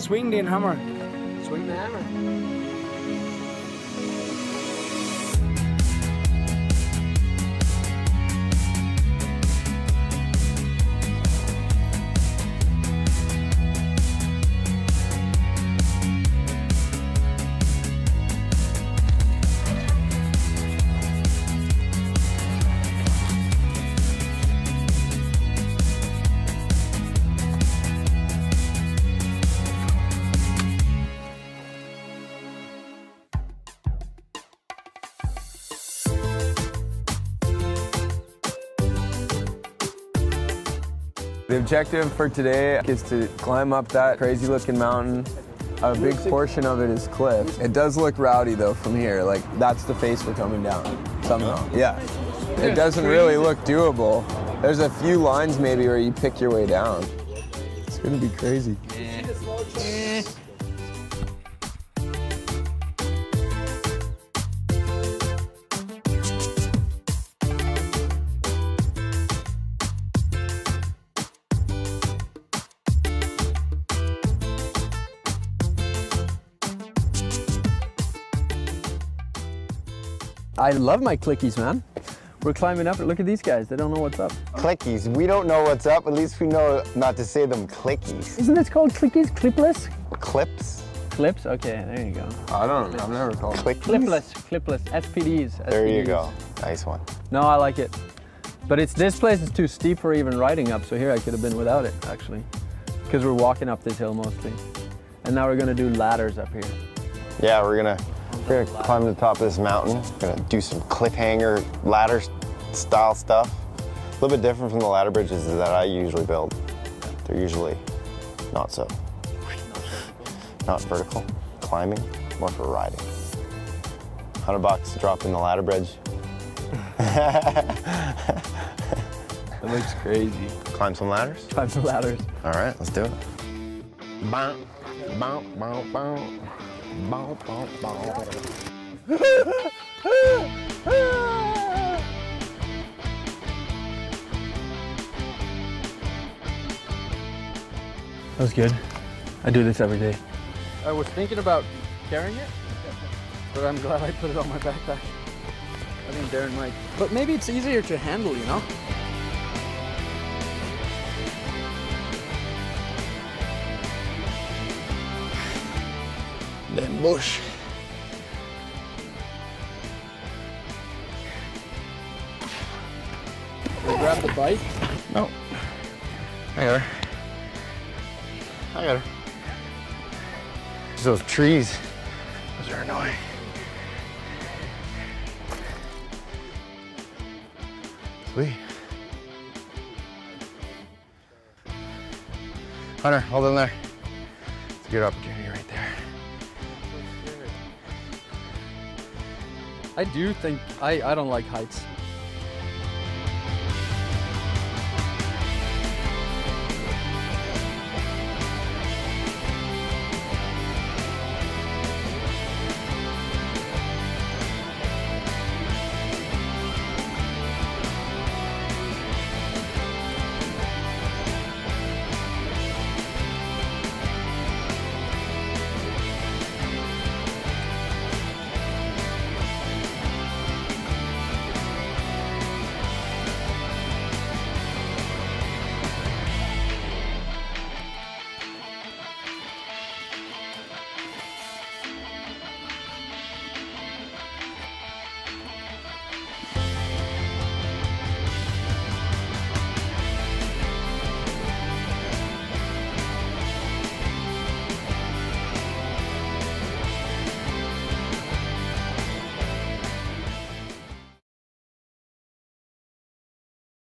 Swing den hammer. Swing the hammer. The objective for today is to climb up that crazy looking mountain. A big portion of it is cliff. It does look rowdy though from here. Like that's the face we're coming down somehow. Yeah. It doesn't really look doable. There's a few lines maybe where you pick your way down. It's gonna be crazy. I love my clickies, man. We're climbing up. Look at these guys. They don't know what's up. Clickies. We don't know what's up. At least we know not to say them clickies. Isn't this called clickies? Clipless? Clips. Clips? Okay, there you go. I don't know. I've never called. Clickies. Clipless, clipless, SPDs. There you go. Nice one. No, I like it. But it's this place is too steep for even riding up, so here I could have been without it, actually. Because we're walking up this hill mostly. And now we're gonna do ladders up here. Yeah, we're gonna we're gonna climb to the top of this mountain. We're Gonna do some cliffhanger ladder style stuff. A little bit different from the ladder bridges that I usually build. They're usually not so. Not vertical, climbing, more for riding. 100 bucks dropping the ladder bridge. that looks crazy. Climb some ladders? Climb some ladders. All right, let's do it. Bow, bow, bow. That was good. I do this every day. I was thinking about carrying it, but I'm glad I put it on my backpack. I think Darren might. But maybe it's easier to handle, you know? Then bush. I grab the bike. No. I got her. I got her. Those trees. Those are annoying. Sweet. Hunter, hold in there. It's a good opportunity I do think I, I don't like heights.